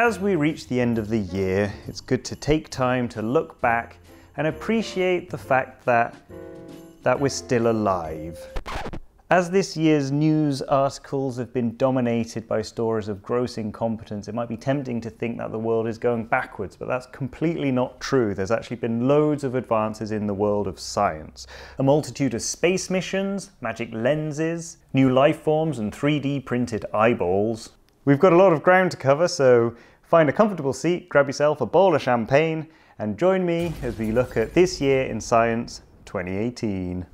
As we reach the end of the year, it's good to take time to look back and appreciate the fact that that we're still alive. As this year's news articles have been dominated by stories of gross incompetence, it might be tempting to think that the world is going backwards, but that's completely not true. There's actually been loads of advances in the world of science. A multitude of space missions, magic lenses, new life forms, and 3D printed eyeballs. We've got a lot of ground to cover, so find a comfortable seat, grab yourself a bowl of champagne, and join me as we look at this year in science 2018.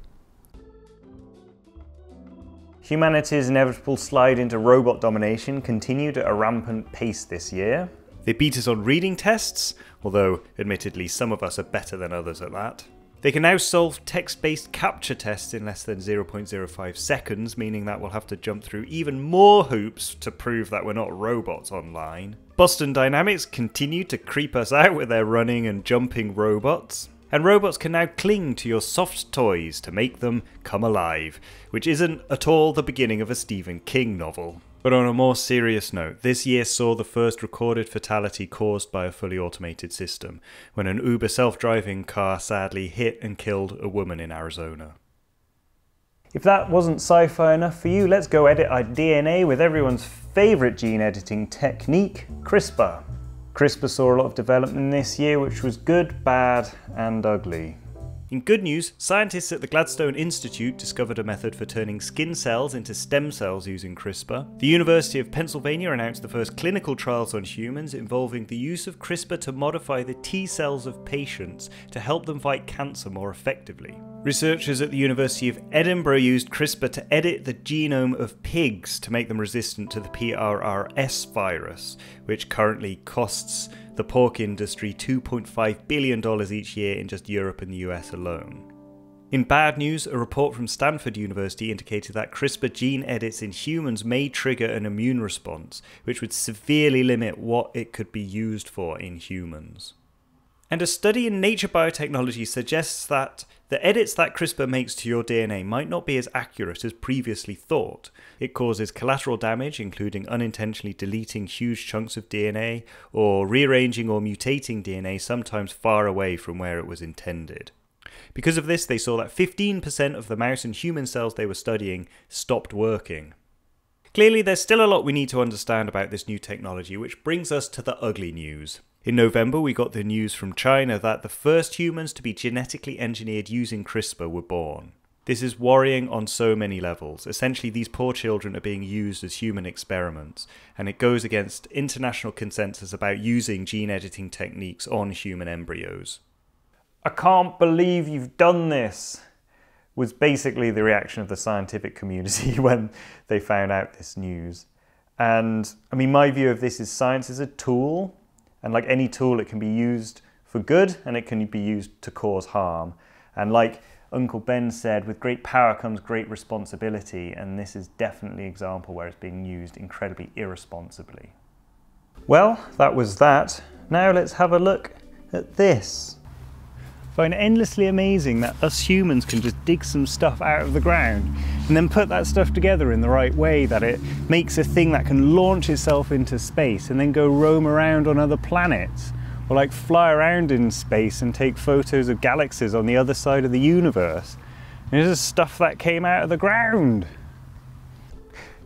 Humanity's inevitable slide into robot domination continued at a rampant pace this year. They beat us on reading tests, although admittedly some of us are better than others at that. They can now solve text-based CAPTCHA tests in less than 0.05 seconds, meaning that we'll have to jump through even more hoops to prove that we're not robots online. Boston Dynamics continue to creep us out with their running and jumping robots. And robots can now cling to your soft toys to make them come alive, which isn't at all the beginning of a Stephen King novel. But on a more serious note, this year saw the first recorded fatality caused by a fully automated system, when an Uber self driving car sadly hit and killed a woman in Arizona. If that wasn't sci fi enough for you, let's go edit our DNA with everyone's favourite gene editing technique, CRISPR. CRISPR saw a lot of development this year, which was good, bad, and ugly. In good news, scientists at the Gladstone Institute discovered a method for turning skin cells into stem cells using CRISPR. The University of Pennsylvania announced the first clinical trials on humans involving the use of CRISPR to modify the T cells of patients to help them fight cancer more effectively. Researchers at the University of Edinburgh used CRISPR to edit the genome of pigs to make them resistant to the PRRS virus, which currently costs the pork industry $2.5 billion each year in just Europe and the US alone. In bad news, a report from Stanford University indicated that CRISPR gene edits in humans may trigger an immune response, which would severely limit what it could be used for in humans. And a study in Nature Biotechnology suggests that the edits that CRISPR makes to your DNA might not be as accurate as previously thought. It causes collateral damage, including unintentionally deleting huge chunks of DNA, or rearranging or mutating DNA sometimes far away from where it was intended. Because of this, they saw that 15% of the mouse and human cells they were studying stopped working. Clearly, there's still a lot we need to understand about this new technology, which brings us to the ugly news. In November, we got the news from China that the first humans to be genetically engineered using CRISPR were born. This is worrying on so many levels. Essentially, these poor children are being used as human experiments, and it goes against international consensus about using gene editing techniques on human embryos. I can't believe you've done this, was basically the reaction of the scientific community when they found out this news. And I mean, my view of this is science is a tool and like any tool, it can be used for good and it can be used to cause harm. And like Uncle Ben said, with great power comes great responsibility. And this is definitely an example where it's being used incredibly irresponsibly. Well, that was that. Now let's have a look at this. I find it endlessly amazing that us humans can just dig some stuff out of the ground and then put that stuff together in the right way that it makes a thing that can launch itself into space and then go roam around on other planets or like fly around in space and take photos of galaxies on the other side of the universe. And it's just stuff that came out of the ground.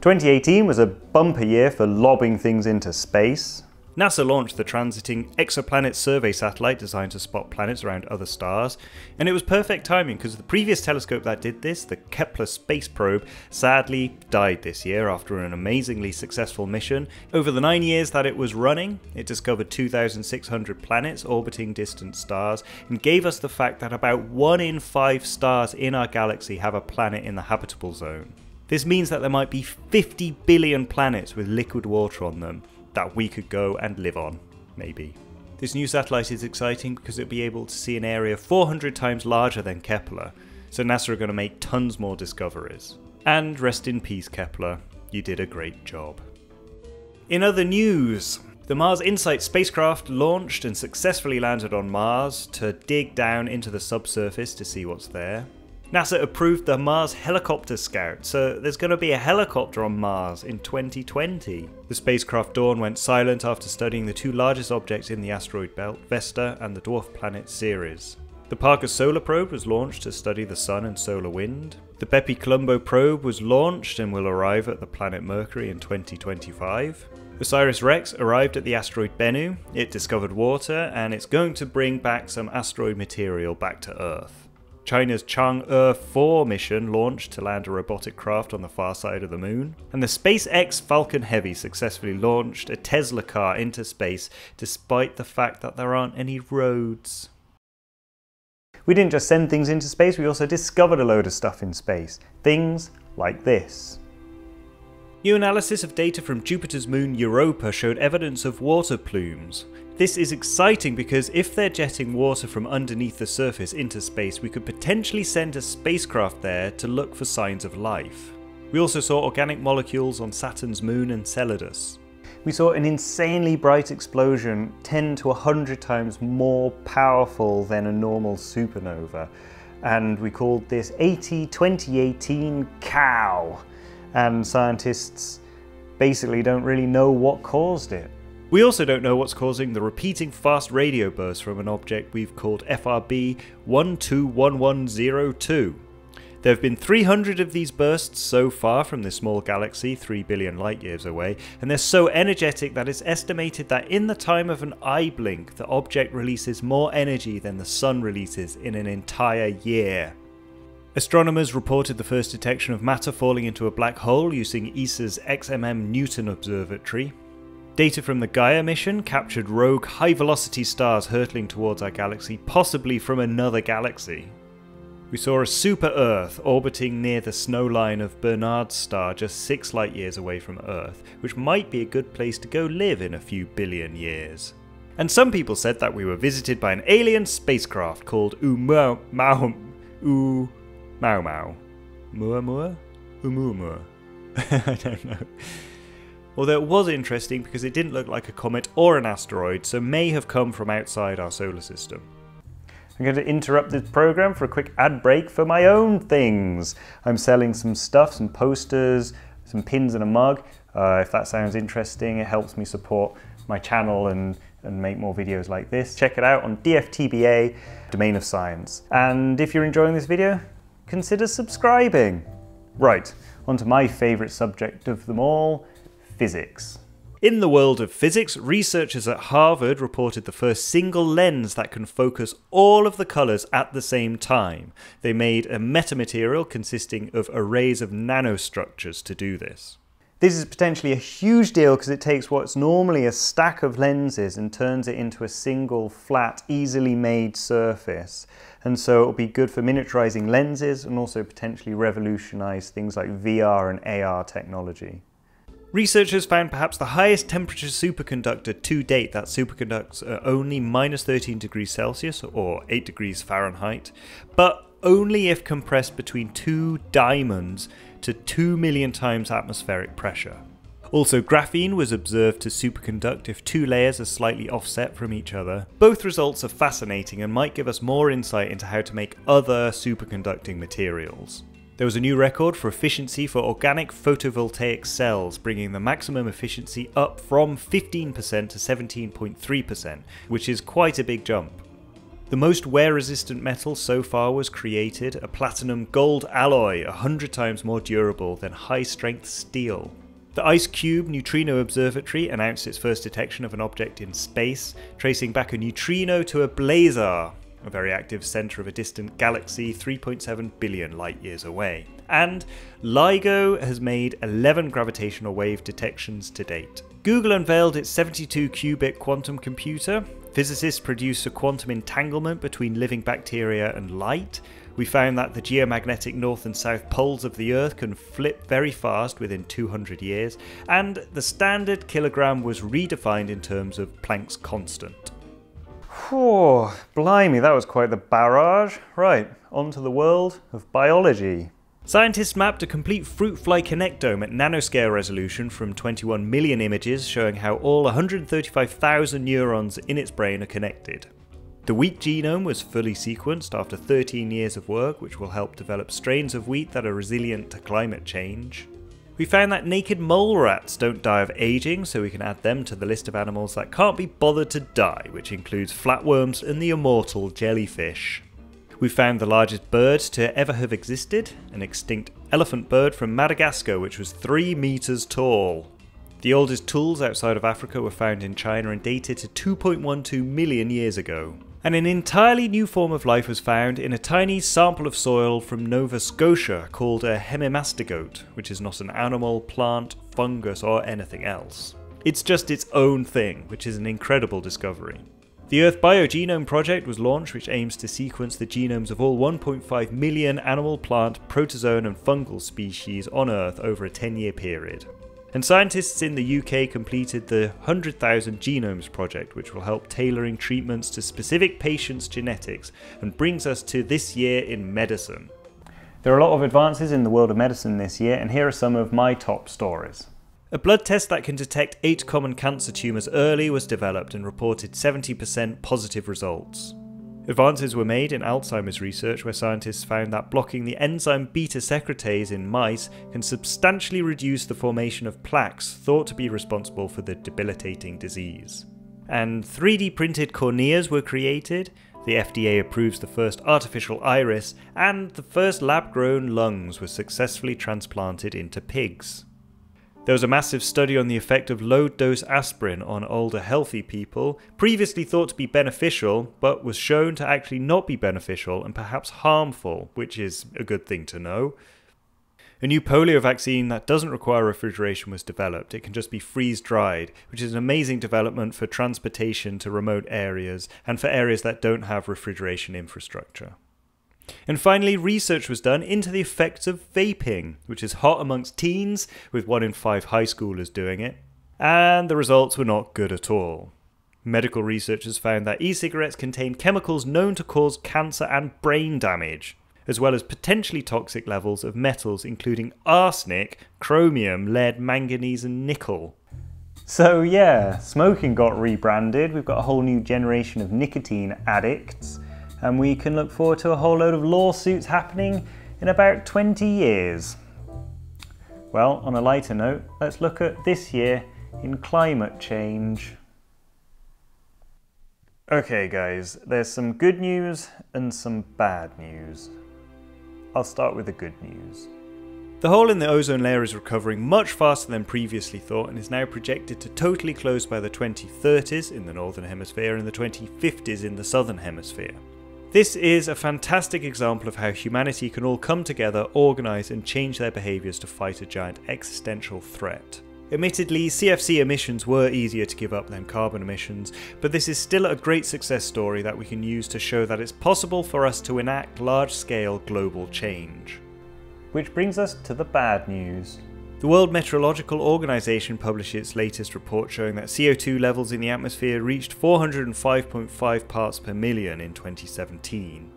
2018 was a bumper year for lobbing things into space. NASA launched the transiting Exoplanet Survey satellite designed to spot planets around other stars, and it was perfect timing because the previous telescope that did this, the Kepler Space Probe, sadly died this year after an amazingly successful mission. Over the nine years that it was running, it discovered 2,600 planets orbiting distant stars and gave us the fact that about one in five stars in our galaxy have a planet in the habitable zone. This means that there might be 50 billion planets with liquid water on them, that we could go and live on, maybe. This new satellite is exciting because it'll be able to see an area 400 times larger than Kepler, so NASA are going to make tons more discoveries. And rest in peace, Kepler, you did a great job. In other news, the Mars InSight spacecraft launched and successfully landed on Mars to dig down into the subsurface to see what's there. NASA approved the Mars Helicopter Scout, so there's going to be a helicopter on Mars in 2020. The spacecraft Dawn went silent after studying the two largest objects in the asteroid belt, Vesta and the dwarf planet Ceres. The Parker Solar Probe was launched to study the Sun and solar wind. The Bepi Colombo probe was launched and will arrive at the planet Mercury in 2025. OSIRIS REx arrived at the asteroid Bennu, it discovered water, and it's going to bring back some asteroid material back to Earth. China's Chang'e 4 mission launched to land a robotic craft on the far side of the moon. And the SpaceX Falcon Heavy successfully launched a Tesla car into space despite the fact that there aren't any roads. We didn't just send things into space, we also discovered a load of stuff in space. Things like this. New analysis of data from Jupiter's moon Europa showed evidence of water plumes. This is exciting because if they're jetting water from underneath the surface into space, we could potentially send a spacecraft there to look for signs of life. We also saw organic molecules on Saturn's moon Enceladus. We saw an insanely bright explosion 10 to 100 times more powerful than a normal supernova. And we called this AT 2018 COW. And scientists basically don't really know what caused it. We also don't know what's causing the repeating fast radio bursts from an object we've called FRB 121102. There have been 300 of these bursts so far from this small galaxy 3 billion light years away, and they're so energetic that it's estimated that in the time of an eye blink, the object releases more energy than the Sun releases in an entire year. Astronomers reported the first detection of matter falling into a black hole using ESA's XMM Newton Observatory, Data from the Gaia mission captured rogue high velocity stars hurtling towards our galaxy, possibly from another galaxy. We saw a super Earth orbiting near the snow line of Barnard's star just 6 light years away from Earth, which might be a good place to go live in a few billion years. And some people said that we were visited by an alien spacecraft called Umau Mau U Mau Muamua Oumuamua. I don't know although it was interesting because it didn't look like a comet or an asteroid, so may have come from outside our solar system. I'm going to interrupt this program for a quick ad break for my own things. I'm selling some stuff, some posters, some pins and a mug. Uh, if that sounds interesting, it helps me support my channel and, and make more videos like this. Check it out on DFTBA, Domain of Science. And if you're enjoying this video, consider subscribing. Right, onto my favourite subject of them all, physics. In the world of physics, researchers at Harvard reported the first single lens that can focus all of the colours at the same time. They made a metamaterial consisting of arrays of nanostructures to do this. This is potentially a huge deal because it takes what's normally a stack of lenses and turns it into a single flat, easily made surface. And so it'll be good for miniaturizing lenses and also potentially revolutionize things like VR and AR technology. Researchers found perhaps the highest temperature superconductor to date that superconducts at only minus 13 degrees Celsius or 8 degrees Fahrenheit, but only if compressed between two diamonds to 2 million times atmospheric pressure. Also, graphene was observed to superconduct if two layers are slightly offset from each other. Both results are fascinating and might give us more insight into how to make other superconducting materials. There was a new record for efficiency for organic photovoltaic cells, bringing the maximum efficiency up from 15% to 17.3%, which is quite a big jump. The most wear resistant metal so far was created, a platinum gold alloy, 100 times more durable than high strength steel. The IceCube Neutrino Observatory announced its first detection of an object in space, tracing back a neutrino to a blazar, a very active centre of a distant galaxy 3.7 billion light years away. And LIGO has made 11 gravitational wave detections to date. Google unveiled its 72 qubit quantum computer. Physicists produced a quantum entanglement between living bacteria and light. We found that the geomagnetic north and south poles of the Earth can flip very fast within 200 years, and the standard kilogram was redefined in terms of Planck's constant. Whew, blimey, that was quite the barrage. Right, on to the world of biology. Scientists mapped a complete fruit fly connectome at nanoscale resolution from 21 million images showing how all 135,000 neurons in its brain are connected. The wheat genome was fully sequenced after 13 years of work, which will help develop strains of wheat that are resilient to climate change. We found that naked mole rats don't die of aging, so we can add them to the list of animals that can't be bothered to die, which includes flatworms and the immortal jellyfish. We found the largest bird to ever have existed, an extinct elephant bird from Madagascar, which was 3 metres tall. The oldest tools outside of Africa were found in China and dated to 2.12 million years ago and an entirely new form of life was found in a tiny sample of soil from Nova Scotia called a hemimastigote, which is not an animal, plant, fungus, or anything else. It's just its own thing, which is an incredible discovery. The Earth Biogenome Project was launched, which aims to sequence the genomes of all 1.5 million animal, plant, protozoan, and fungal species on Earth over a 10 year period. And scientists in the UK completed the 100,000 Genomes Project, which will help tailoring treatments to specific patients' genetics and brings us to this year in medicine. There are a lot of advances in the world of medicine this year, and here are some of my top stories. A blood test that can detect eight common cancer tumours early was developed and reported 70% positive results. Advances were made in Alzheimer's research where scientists found that blocking the enzyme beta secretase in mice can substantially reduce the formation of plaques thought to be responsible for the debilitating disease. And 3D printed corneas were created, the FDA approves the first artificial iris, and the first lab grown lungs were successfully transplanted into pigs. There was a massive study on the effect of low dose aspirin on older healthy people, previously thought to be beneficial, but was shown to actually not be beneficial and perhaps harmful, which is a good thing to know. A new polio vaccine that doesn't require refrigeration was developed. It can just be freeze dried, which is an amazing development for transportation to remote areas and for areas that don't have refrigeration infrastructure. And finally, research was done into the effects of vaping, which is hot amongst teens, with one in five high schoolers doing it. And the results were not good at all. Medical researchers found that e cigarettes contain chemicals known to cause cancer and brain damage, as well as potentially toxic levels of metals including arsenic, chromium, lead, manganese, and nickel. So, yeah, smoking got rebranded. We've got a whole new generation of nicotine addicts and we can look forward to a whole load of lawsuits happening in about 20 years. Well, on a lighter note, let's look at this year in climate change. Okay guys, there's some good news and some bad news. I'll start with the good news. The hole in the ozone layer is recovering much faster than previously thought and is now projected to totally close by the 2030s in the northern hemisphere and the 2050s in the southern hemisphere. This is a fantastic example of how humanity can all come together, organise, and change their behaviours to fight a giant existential threat. Admittedly, CFC emissions were easier to give up than carbon emissions, but this is still a great success story that we can use to show that it's possible for us to enact large scale global change. Which brings us to the bad news. The World Meteorological Organization published its latest report showing that CO2 levels in the atmosphere reached 405.5 parts per million in 2017.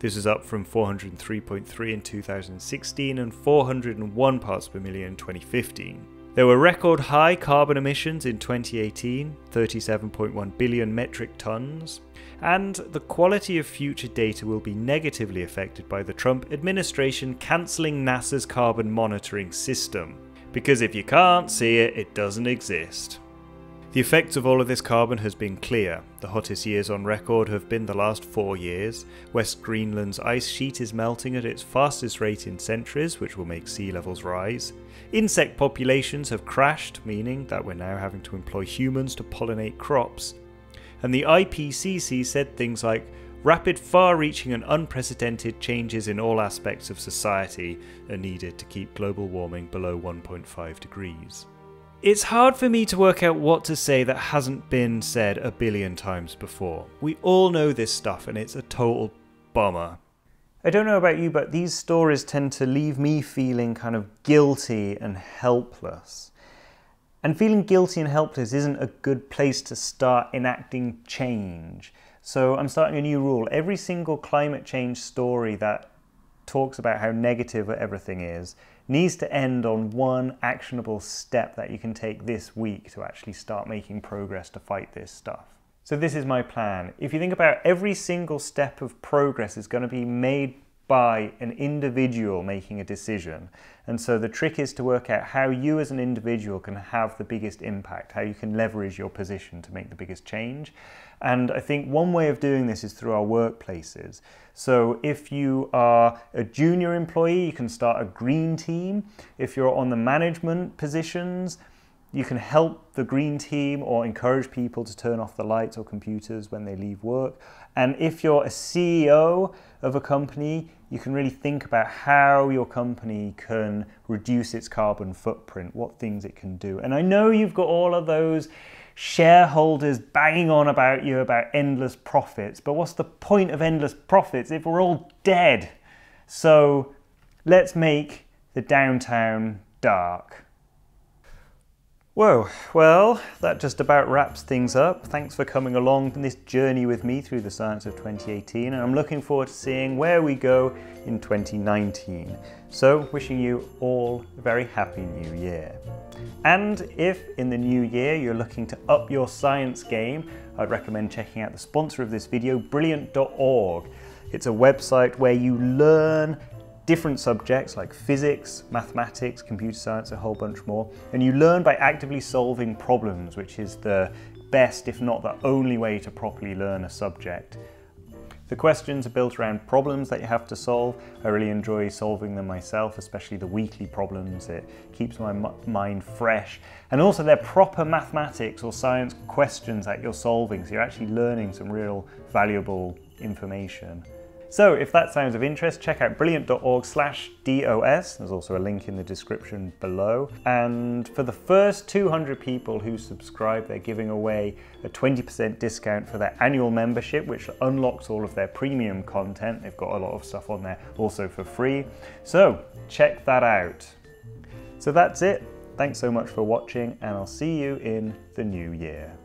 This is up from 403.3 in 2016 and 401 parts per million in 2015. There were record high carbon emissions in 2018, 37.1 billion metric tons, and the quality of future data will be negatively affected by the Trump administration cancelling NASA's carbon monitoring system. Because if you can't see it, it doesn't exist. The effects of all of this carbon has been clear. The hottest years on record have been the last four years. West Greenland's ice sheet is melting at its fastest rate in centuries, which will make sea levels rise. Insect populations have crashed, meaning that we're now having to employ humans to pollinate crops. And the IPCC said things like, rapid, far reaching, and unprecedented changes in all aspects of society are needed to keep global warming below 1.5 degrees. It's hard for me to work out what to say that hasn't been said a billion times before. We all know this stuff, and it's a total bummer. I don't know about you, but these stories tend to leave me feeling kind of guilty and helpless. And feeling guilty and helpless isn't a good place to start enacting change. So I'm starting a new rule. Every single climate change story that talks about how negative everything is needs to end on one actionable step that you can take this week to actually start making progress to fight this stuff. So this is my plan. If you think about every single step of progress is going to be made by an individual making a decision. And so the trick is to work out how you as an individual can have the biggest impact, how you can leverage your position to make the biggest change. And I think one way of doing this is through our workplaces. So if you are a junior employee, you can start a green team. If you're on the management positions, you can help the green team or encourage people to turn off the lights or computers when they leave work. And if you're a CEO of a company, you can really think about how your company can reduce its carbon footprint, what things it can do. And I know you've got all of those shareholders banging on about you about endless profits, but what's the point of endless profits if we're all dead? So let's make the downtown dark. Whoa, well, that just about wraps things up. Thanks for coming along on this journey with me through the science of 2018, and I'm looking forward to seeing where we go in 2019. So, wishing you all a very happy new year. And if in the new year you're looking to up your science game, I'd recommend checking out the sponsor of this video, brilliant.org. It's a website where you learn different subjects like physics, mathematics, computer science, a whole bunch more. And you learn by actively solving problems, which is the best, if not the only way to properly learn a subject. The questions are built around problems that you have to solve. I really enjoy solving them myself, especially the weekly problems. It keeps my mind fresh. And also they're proper mathematics or science questions that you're solving, so you're actually learning some real valuable information. So if that sounds of interest, check out brilliant.org slash DOS. There's also a link in the description below. And for the first 200 people who subscribe, they're giving away a 20% discount for their annual membership, which unlocks all of their premium content. They've got a lot of stuff on there also for free. So check that out. So that's it. Thanks so much for watching and I'll see you in the new year.